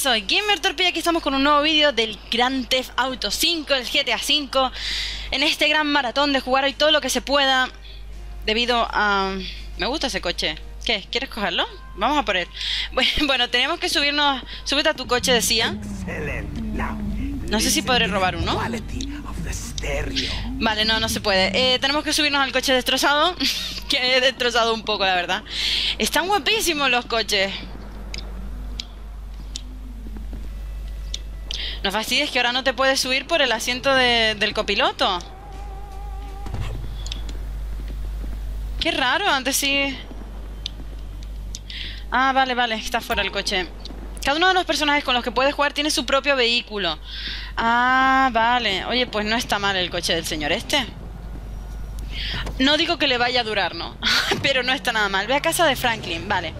soy Gamer Torpilla, aquí estamos con un nuevo vídeo del Grand Theft Auto 5, el GTA 5 En este gran maratón de jugar hoy todo lo que se pueda Debido a... Me gusta ese coche. ¿Qué? ¿Quieres cogerlo? Vamos a por él. Bueno, tenemos que subirnos... Súbete a tu coche, decía. No sé si podré robar uno. Vale, no, no se puede. Eh, Tenemos que subirnos al coche destrozado Que he destrozado un poco, la verdad. Están guapísimos los coches No fastidies que ahora no te puedes subir por el asiento del copiloto. Qué raro, antes sí... Ah, vale, vale, está fuera el coche. Cada uno de los personajes con los que puedes jugar tiene su propio vehículo. Ah, vale. Oye, pues no está mal el coche del señor este. No digo que le vaya a durar, ¿no? Pero no está nada mal. Ve a casa de Franklin, vale.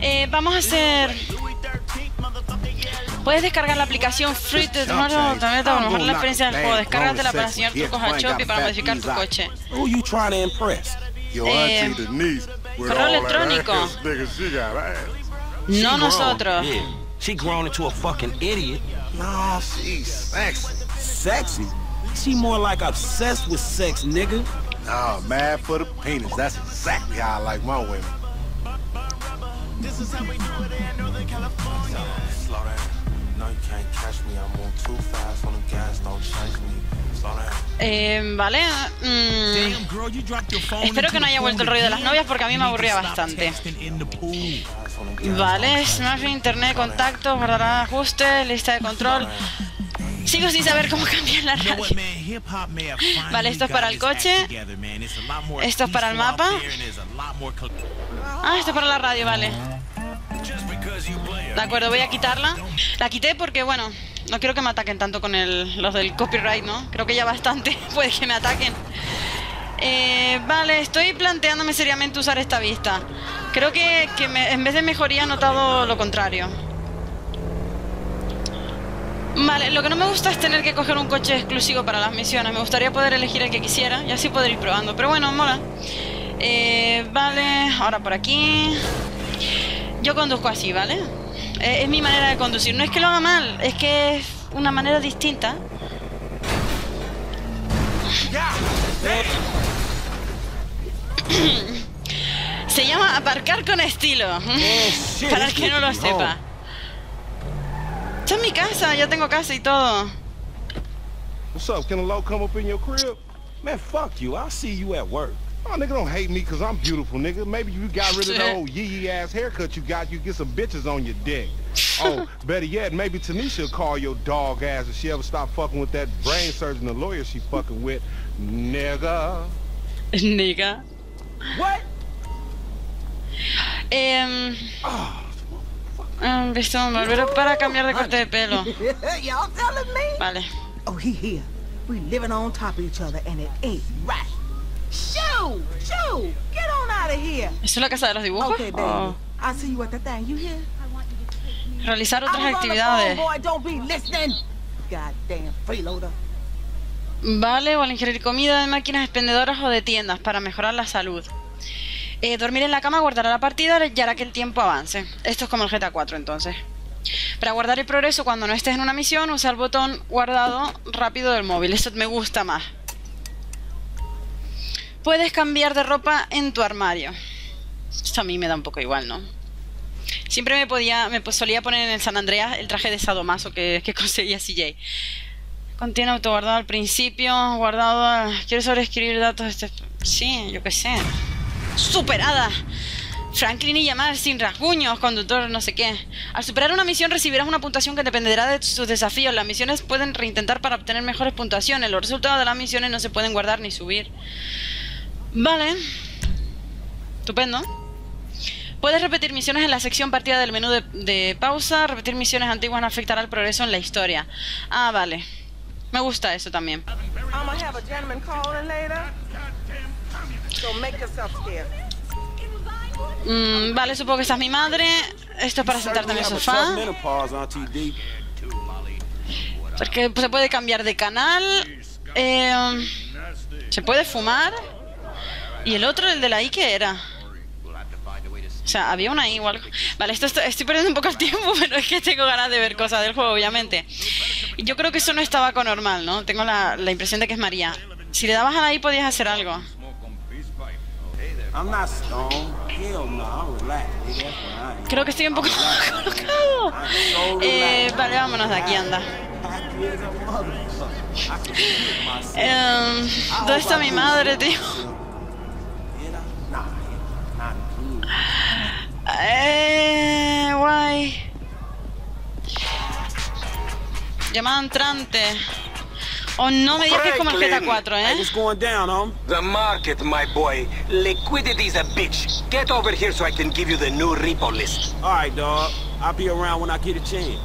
Eh, vamos a hacer... Puedes descargar la aplicación Free to también para mejorar la experiencia del juego. Descárgatela para enseñar trucos a Shop y para modificar tu coche. Eh, correo electrónico. No nosotros. She grown into a fucking idiot. No, she's sexy. Sexy? She more like obsessed with sex, nigga. Oh, mad for the penis. That's exactly how I like my women. This is how we do it in Northern California. Eh, vale. Mm, espero que no haya vuelto el rollo de las novias porque a mí me aburría bastante. Vale, smartphone, internet, contactos, guardar ajustes, lista de control. Sigo sin saber cómo cambiar la radio. Vale, esto es para el coche. Esto es para el mapa. Ah, esto es para la radio, vale. De acuerdo, voy a quitarla. La quité porque, bueno, no quiero que me ataquen tanto con el, los del copyright, ¿no? Creo que ya bastante puede que me ataquen. Eh, vale, estoy planteándome seriamente usar esta vista. Creo que, en vez de mejoría he notado lo contrario. Vale, lo que no me gusta es tener que coger un coche exclusivo para las misiones. Me gustaría poder elegir el que quisiera y así poder ir probando. Pero bueno, mola. Eh, vale, ahora por aquí. Yo conduzco así, ¿vale? Es, mi manera de conducir. No es que lo haga mal, es que es una manera distinta. Se llama aparcar con estilo. Oh, Para el que no lo sepa. Esta es mi casa, ya tengo casa y todo. What's up? Can a low come up in your crib? Man, fuck you. I'll see you at work. Oh, nigga, don't hate me because I'm beautiful, nigga. Maybe you got rid of the old yee-yee ass haircut you got, you get some bitches on your dick. Oh, better yet, maybe Tanisha will call your dog ass if she ever stop fucking with that brain surgeon, the lawyer she fucking with. Nigga. Nigga. What? Um... Oh. Um, visto, volver para cambiar de corte de pelo. Y'all telling me? Vale. Oh, he here. We living on top of each other and it ain't right. Shoo! Shoo! Get on out of here. ¿Es la casa de los dibujos? Okay, baby. Oh. I'll see you at the thing. You hear? Realizar otras actividades. Boy, don't be listening. Goddamn freeloader. Vale, o al ingerir comida de máquinas expendedoras o de tiendas para mejorar la salud. Eh, dormir en la cama guardará la partida y hará que el tiempo avance. Esto es como el GTA 4 entonces. Para guardar el progreso cuando no estés en una misión, usa el botón guardado rápido del móvil. Esto me gusta más. Puedes cambiar de ropa en tu armario. Esto a mí me da un poco igual, ¿no? Siempre me podía, me solía poner en el San Andreas el traje de sadomaso que, que conseguía CJ. Contiene autoguardado al principio, guardado. Quiero sobreescribir datos de este. Sí, yo qué sé. ¡Superada! Franklin y llamar sin rasguños, conductor, no sé qué. Al superar una misión recibirás una puntuación que dependerá de sus desafíos. Las misiones pueden reintentar para obtener mejores puntuaciones. Los resultados de las misiones no se pueden guardar ni subir. Vale. Estupendo. Puedes repetir misiones en la sección partida del menú de, pausa. Repetir misiones antiguas no afectará el progreso en la historia. Ah, vale. Me gusta eso también. Mm, vale, supongo que esta es mi madre. Esto es para sentarte en el sofá. Porque se puede cambiar de canal. Eh, se puede fumar. ¿Y el otro, el de la I, qué era? O sea, había una ahí o algo. Vale, esto estoy, estoy perdiendo un poco el tiempo, pero es que tengo ganas de ver cosas del juego, obviamente. Yo creo que eso no es tabaco normal, ¿no? Tengo la, la impresión de que es María. Si le dabas a la ahí podías hacer algo. I. Creo que estoy un poco colocado. Eh, vale, vámonos de aquí, anda. I. Em, ¿Dónde está mi madre, tío? Eh, guay. Llamada entrante. Oh, no me digas que es como el GTA 4, ¿eh? what's going down, home? The market, my boy. Liquidity's a bitch. Get over here so I can give you the new repo list. All right, dog. I'll be around when I get a chance.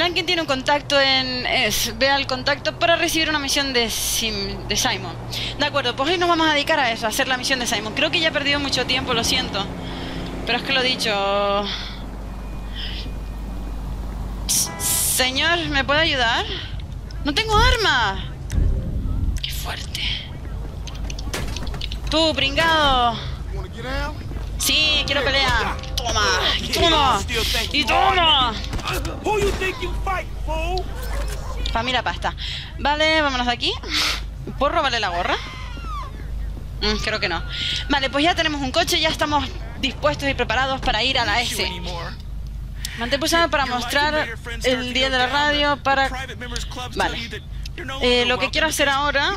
Flanking tiene un contacto en... Es, el contacto para recibir una misión de, Sim- de Simon. De acuerdo, pues hoy nos vamos a dedicar a eso, a hacer la misión de Simon. Creo que ya he perdido mucho tiempo, lo siento. Pero es que lo he dicho... Señor, ¿me puede ayudar? No tengo arma. Qué fuerte. Tú, pringado. Sí, quiero pelear. Toma, toma, y toma. La pasta. Vale, vámonos de aquí. ¿Puedo robarle la gorra? Mm, creo que no. Vale, pues ya tenemos un coche, ya estamos dispuestos y preparados para ir a la S. Mantén pulsado para mostrar el día de la radio para... Vale. Eh, lo que quiero hacer ahora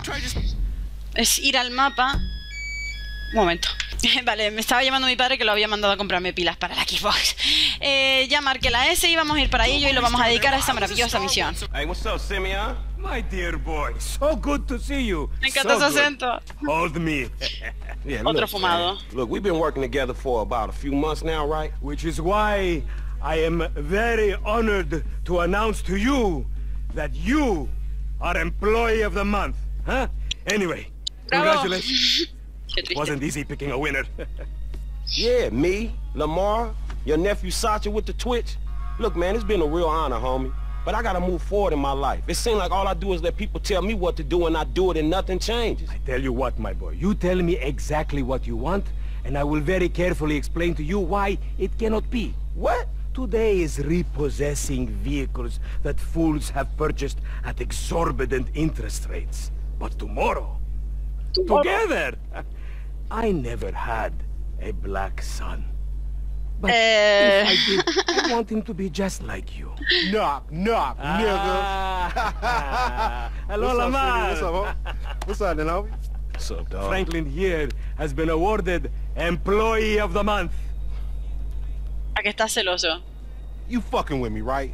es ir al mapa. Un momento. Vale, me estaba llamando mi padre que lo había mandado a comprarme pilas para la Xbox. Eh, ya marqué la S y vamos a ir para ello y lo vamos a dedicar a esta maravillosa misión. Hey, what's up, Simeon? My dear boy, so good to see you. Me encanta So acento. Hold me. Yeah, Otro look, fumado. man. Look, we've been working together for about a few months now, right? Which is why I am very honored to announce to you that you are Employee of the Month. Huh? Anyway, Bravo. congratulations. Wasn't easy picking a winner. Yeah, me, Lamar, your nephew Sacha with the Twitch. Look, man, it's been a real honor, homie. But I gotta move forward in my life. It seems like all I do is let people tell me what to do and I do it and nothing changes. I tell you what, my boy, you tell me exactly what you want, and I will very carefully explain to you why it cannot be. What? Today is repossessing vehicles that fools have purchased at exorbitant interest rates. But tomorrow, together, I never had a black son. But Eh. if I did, I want him to be just like you. Knock, knock, Ah. Hello, What's up, Lamar. What's up, homie? What's up, then. What's up, dog? Franklin here has been awarded Employee of the Month. A que estás celoso. You fucking with me, right?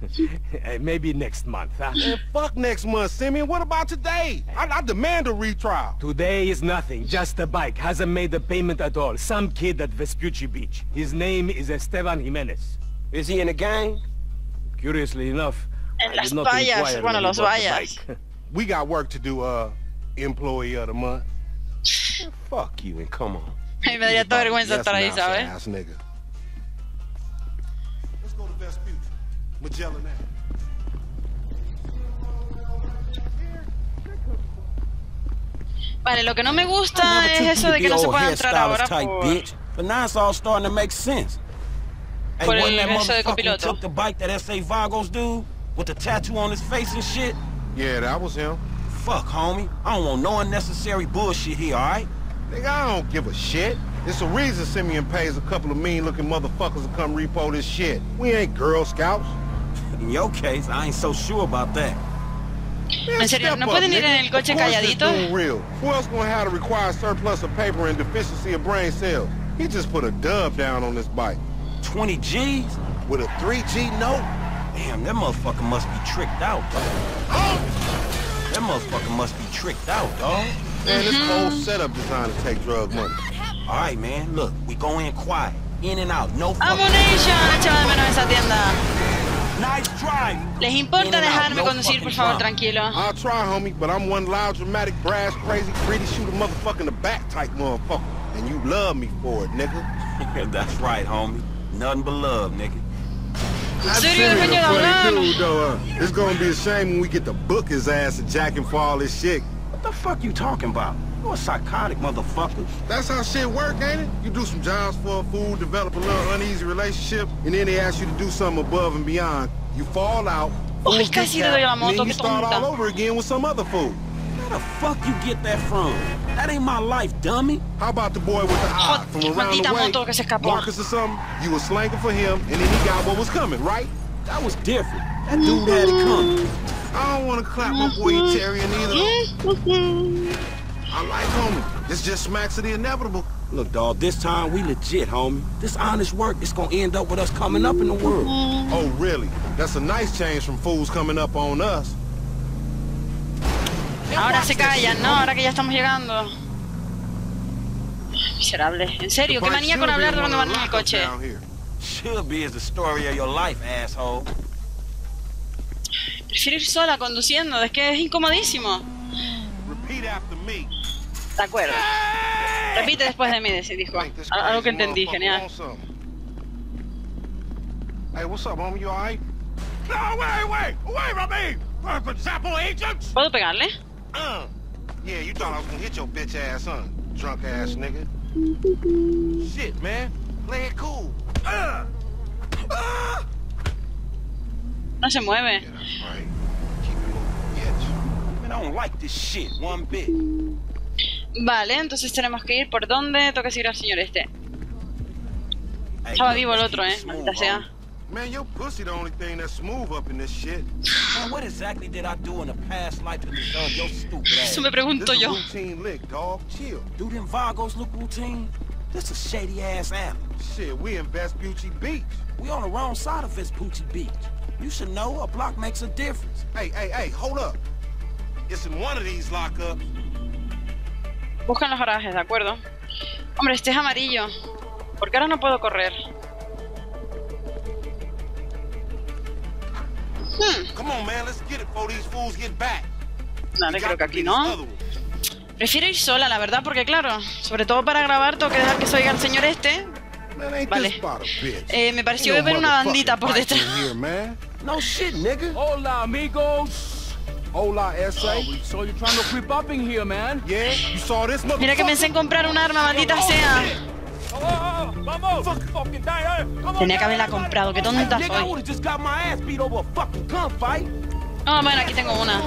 Uh, maybe next month, huh? Man, fuck next month, Simeon. What about today? I, I demand a retrial. Today is nothing, just a bike. Hasn't made a payment at all. Some kid at Vespucci Beach. His name is Esteban Jimenez. Is he in the gang? Curiously enough, En I las did not vallas, inquire bueno, when he los bought the vallas. bike. We got work to do, uh, employee of the month. Fuck you and come on. A mí me daría toda vergüenza Yes, estar ahí, mouse ¿sabes? Magellan Ave. Vale, lo que no me gusta es eso de que no se pueda entrar ahora por... bitch. But now it's all starting to make sense. Hey, Por el that eso de motherfucker copiloto. took the bike that S.A. Vagos dude? With the tattoo on his face and shit? Yeah, that was him. Fuck, homie. I don't want no unnecessary bullshit here, alright? Nigga, I don't give a shit. It's a reason Simeon pays a couple of mean-looking motherfuckers to come repo this shit. We ain't Girl Scouts. In your case, I ain't so sure about that. Man, En serio, ¿no up, pueden ir en el coche Of calladitos? real. Who else gonna have the required surplus of paper and deficiency of brain cells? He just put a dub down on this bike. 20 G's? With a 3G note? Damn, that motherfucker must be tricked out, dog. Oh! That motherfucker must be tricked out, dog. Man, this mm-hmm. whole setup designed to take drug money. All right, man, look, we go in quiet. In and out, no fucking... De menos esa tienda. Nice drive. ¿Les importa dejarme conducir, por favor, tranquilo? I'll try, homie, but I'm one loud, dramatic, brass, crazy, pretty, shoot a motherfucker in the back type motherfucker. And you love me for it, nigga. That's right, homie. Nothing but love, nigga. ¿En That serio dejan Simeon de a funny hablar? dude, though. Uh, it's gonna be a shame when we get to book his ass and jack him for all this shit. What the fuck you talking about? You a psychotic motherfucker. That's how shit work, ain't it? You do some jobs for a fool, develop a little uneasy relationship, and then they ask you to do something above and beyond. You fall out, Uy, fools get casi le doy la and moto, then you qué start all over again with some other fool. Where the fuck you get that from? That ain't my life, dummy. How about the boy with the eye Jod- from around the way? que se escapó. Marcus or something? You was slanking for him, and then he got what was coming, right? That was different. That dude had it coming. I don't want to clap my boy Eterian either. Mm-hmm. Mm-hmm. I like homie. This just smacks of the inevitable. Look, dawg, this time we legit, homie. This honest work is gonna end up with us coming up in the world. Oh, really? That's a nice change from fools coming up on us. Ahora se callan, ¿no? Ahora que ya estamos llegando. Miserable. En serio, qué manía con hablar cuando van en el coche. Should be is the story of your life, asshole. Prefiero ir sola conduciendo, es que es incomodísimo. Repeat after me. De acuerdo. Repite después de mí, dijo. Al- Algo que entendí, genial. wants something. Hey, what's up, homie? You alright? No, wait, wait! Away from me! Purple Zappo agents! ¿Puedo pegarle? Uh. Yeah, you thought I was gonna hit your bitch ass, huh? Drunk ass nigga. Shit, man. Play it cool. Uh. Ah! No se mueve. Yeah, that's right. Keep it moving, bitch. Man, I don't like this shit one bit. Vale, entonces tenemos que ir por dónde toca seguir al señor este. Estaba vivo el otro, eh. Maldita sea. Man, your pussy the only thing that's smooth up in this shit. Man, what exactly did I do in a past life to deserve your stupid ass? Eso me pregunto yo. routine lick, dog. Chill. Do them Vagos look routine? This a shady ass alley. Shit, we in Vespucci Beach. We on the wrong side of Vespucci Beach. You should know a block makes a difference. Hey, hey, hey, hold up. It's in one of these lockups. Buscan los garajes, ¿de acuerdo? Hombre, este es amarillo. ¿Por qué ahora no puedo correr? Hmm. Vale, creo que aquí no. Prefiero ir sola, la verdad, porque claro, sobre todo para grabar tengo que dejar que se oiga el señor este. Vale. Eh, me pareció ver una bandita por detrás. in Here, Hola, you're trying to creep up in here, man? Yeah, you saw this motherfucker? Mira que pensé en comprar un arma, maldita sea. Oh, eh. Tenía que haberla comprado, qué tonta soy. would've just got my ass beat over a fucking gunfight. Oh, bueno, aquí tengo una.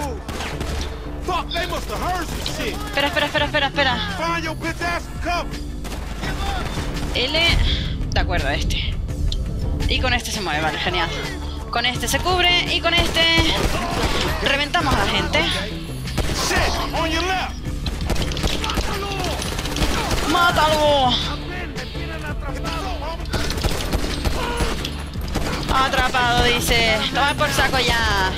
Espera, espera, espera, espera, espera. L. De acuerdo, este. Y con este se mueve, vale, genial. Con este se cubre y con este. Reventamos a la gente. ¡Mátalo! Atrapado, dice. Toma por saco ya.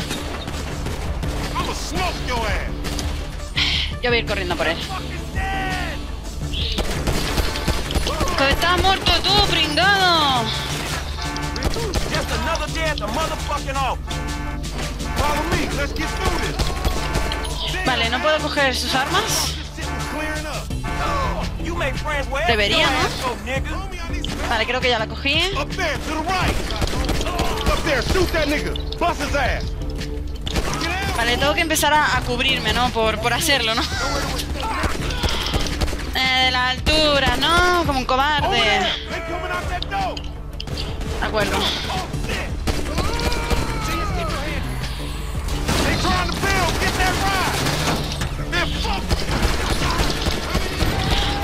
Yo voy a ir corriendo por él. ¡Que estás muerto tú, pringado! Just another day at the motherfucking office. Follow me, let's get through this. Vale, ¿no puedo coger sus armas? Debería, Vale, creo que ya la cogí. Vale, tengo que empezar a, a cubrirme, ¿no? Por, por hacerlo, ¿no? Eh, de la altura, ¿no? Como un cobarde. De acuerdo.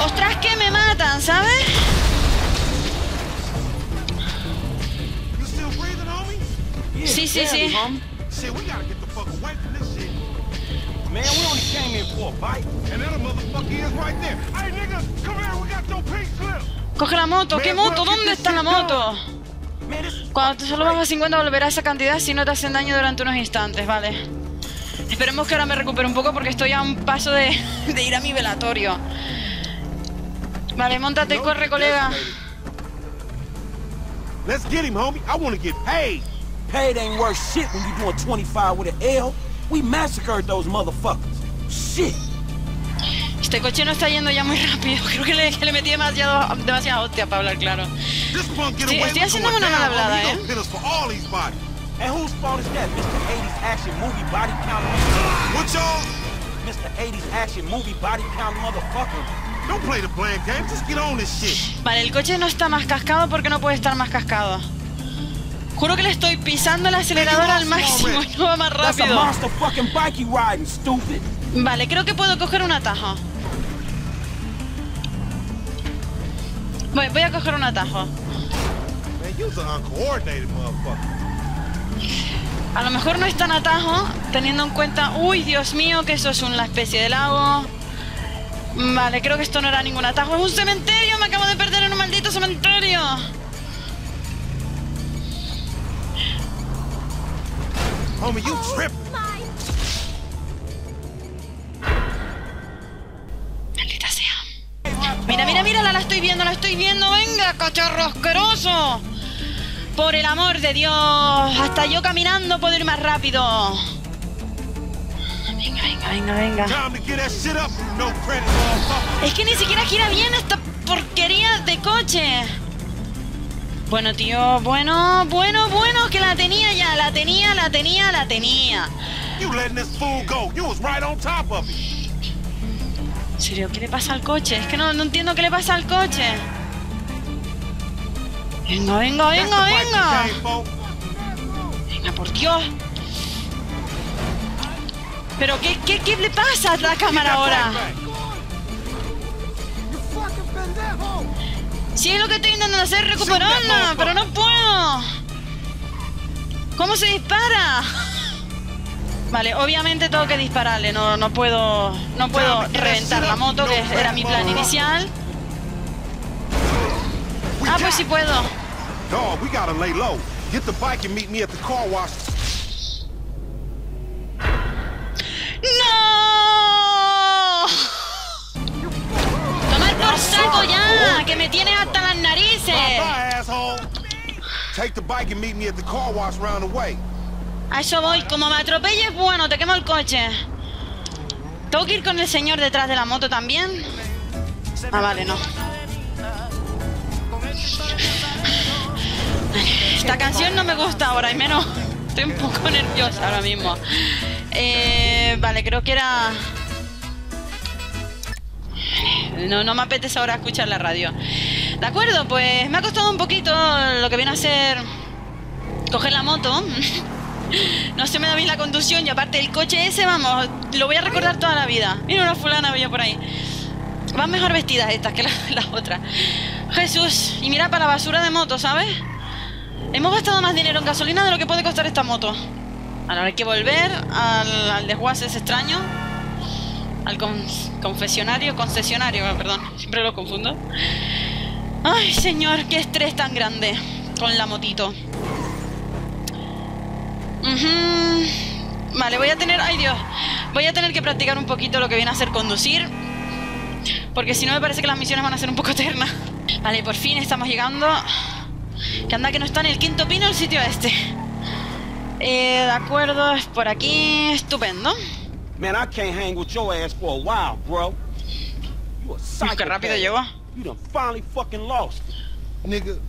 ¡Ostras, que me matan, ¿sabes? Sí, sí, sí. a. Coge la moto, ¿qué moto? ¿Dónde está la moto? Cuando te solo bajas 50 volverá a esa cantidad si no te hacen daño durante unos instantes, vale. Esperemos que ahora me recupere un poco porque estoy a un paso de, de ir a mi velatorio. Vale, montate y corre, colega. Let's get him, homie. I want to get paid. Paid ain't worth shit when you doing 25 with an L. We massacred those motherfuckers. Shit. Este coche no está yendo ya muy rápido. Creo que le, que le metí demasiado, demasiada hostia para hablar claro. This punk get Sí, estoy haciendo going una mala hablada, ¿eh? And whose fault is that, Mr. 80s action movie body count motherfucker? What y'all? Mr. 80s action movie body count motherfucker? Don't play the blame game. Just get on this shit. Vale, el coche no está más cascado porque no puede estar más cascado. Juro que le estoy pisando el acelerador al máximo y no va más rápido. monster fucking bike you riding, stupid. Vale, creo que puedo coger un atajo. Voy, voy a coger un atajo. A lo mejor no es tan atajo, teniendo en cuenta... Uy, Dios mío, que eso es una especie de lago. Vale, creo que esto no era ningún atajo. ¡Es un cementerio! ¡Me acabo de perder en un maldito cementerio! Homie, you tripping. Maldita sea. Mira, mira, mira, la, la estoy viendo, la estoy viendo. Venga, cacharro asqueroso. Por el amor de Dios. Hasta yo caminando puedo ir más rápido. Venga, venga, venga, venga. Es que ni siquiera gira bien esta porquería de coche. Bueno, tío, bueno, bueno, bueno, que la tenía ya, la tenía, la tenía, la tenía. En serio, ¿qué le pasa al coche? Es que no, no entiendo qué le pasa al coche. Venga, venga, venga, venga. Venga, por Dios. Pero ¿qué, qué, qué le pasa a la cámara ahora? Sí, es lo que estoy intentando hacer, recuperarla, pero no puedo. ¿Cómo se dispara? Vale, obviamente tengo que dispararle, no, no puedo, no puedo reventar la moto, que era mi plan inicial. Ah, pues sí puedo. Dog, we gotta lay low. Get the bike and meet me at the car wash. ¡No! ¡Tomar por saco ya! ¡Que me tienes hasta las narices! bye, asshole. Take the bike and meet me at the car wash round the way. A eso voy. Como me atropelles, bueno, te quemo el coche. ¿Tengo que ir con el señor detrás de la moto también? Ah, vale, no. Esta canción no me gusta ahora, y menos. Estoy un poco nerviosa ahora mismo. Eh, vale, creo que era. No, no me apetece ahora escuchar la radio. De acuerdo, pues me ha costado un poquito lo que viene a ser coger la moto. No se me da bien la conducción y aparte el coche ese, vamos, lo voy a recordar toda la vida. Mira una fulana bella por ahí. Van mejor vestidas estas que las las otras. Jesús, y mira para la basura de moto, ¿sabes? Hemos gastado más dinero en gasolina de lo que puede costar esta moto. Ahora hay que volver al, al desguace ese extraño. Al con- confesionario, concesionario, eh, perdón, siempre lo confundo. Ay, señor, qué estrés tan grande con la motito. Vale, voy a tener... Ay, Dios. Voy a tener que practicar un poquito lo que viene a ser conducir. Porque si no me parece que las misiones van a ser un poco eternas. Vale, por fin estamos llegando. Que anda que no está en el quinto pino el sitio este. Eh, de acuerdo, es por aquí. Estupendo. Man, I can't hang with your ass for a while, bro. You a Uf, psychopath. qué rápido llegó. You done finally fucking lost. Nigga,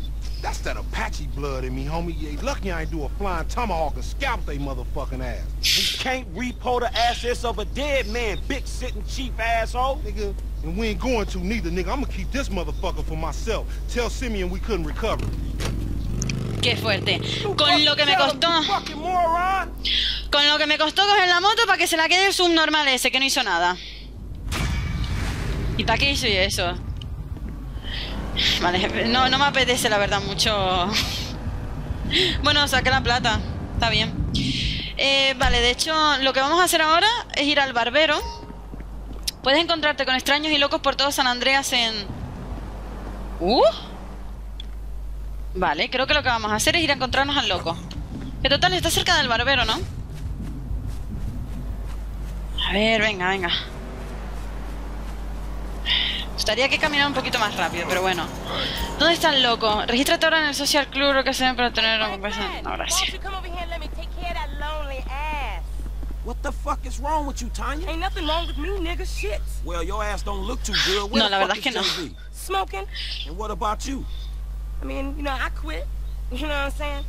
that's that Apache blood in me, homie. You lucky I ain't do a flying tomahawk and scalp they motherfucking ass. We can't repo the assets of a dead man, big sitting chief asshole. Nigga, and we ain't going to neither, nigga. I'm gonna keep this motherfucker for myself. Tell Simeon we couldn't recover. Qué fuerte. Con lo que me costó. Con lo que me costó coger la moto para que se la quede el subnormal ese que no hizo nada. ¿Y para qué hizo eso? Vale, no, no me apetece la verdad mucho. Bueno, saqué la plata. Está bien. Eh, vale, de hecho, lo que vamos a hacer ahora es ir al barbero. Puedes encontrarte con extraños y locos por todo San Andreas en... ¡Uh! Vale, creo que lo que vamos a hacer es ir a encontrarnos al loco. Que total, está cerca del barbero, ¿no? A ver, venga, venga. gustaría que caminara un poquito más rápido, pero bueno. ¿Dónde está el loco? Regístrate ahora en el social club, lo que sea, para tener una conversación. No, gracias. What the fuck is wrong with you, Tanya? Ain't nothing wrong with me, nigga. Shit. Well, your ass don't look too good. Where No, the la fuck verdad es que is no. JB? Smoking. And what about you? I mean, you know, I quit. You know what I'm saying?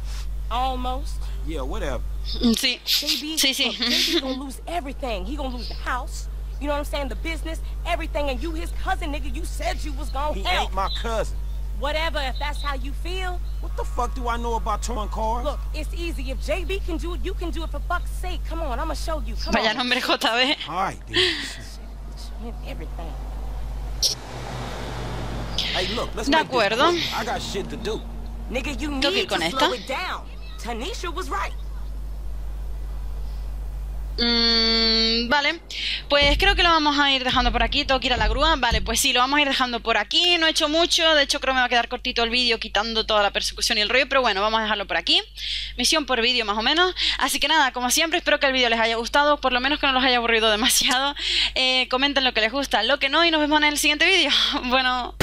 Almost. Yeah, whatever. Mm, Sí. JB, Sí, sí. look, JB gonna lose everything. He gonna lose the house. You know what I'm saying? The business, everything. And you, his cousin, nigga, you said you was gonna He help. ain't my cousin. Whatever, if that's how you feel. What the fuck do I know about towing cars? Look, it's easy. If JB can do it, you can do it for fuck's sake. Come on, I'ma show you. Come Vaya on. nombre JB. All right, then. And Everything. Hey, look, let's De acuerdo. I got shit to do. Nigga, you Tengo que ir need con to slow it down. Tanisha was right. Mm, vale, pues creo que lo vamos a ir dejando por aquí. Tengo que ir a la grúa. Vale, pues sí, lo vamos a ir dejando por aquí. No he hecho mucho. De hecho, creo que me va a quedar cortito el vídeo quitando toda la persecución y el rollo. Pero bueno, vamos a dejarlo por aquí. Misión por vídeo, más o menos. Así que nada, como siempre, espero que el vídeo les haya gustado. Por lo menos que no los haya aburrido demasiado. Eh, comenten lo que les gusta, lo que no. Y nos vemos en el siguiente vídeo. Bueno.